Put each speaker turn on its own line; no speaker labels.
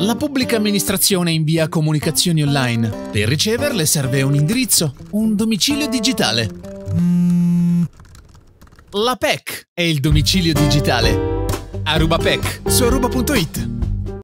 La pubblica amministrazione invia comunicazioni online. Per riceverle serve un indirizzo, un domicilio digitale. La PEC è il domicilio digitale. Aruba PEC su aruba.it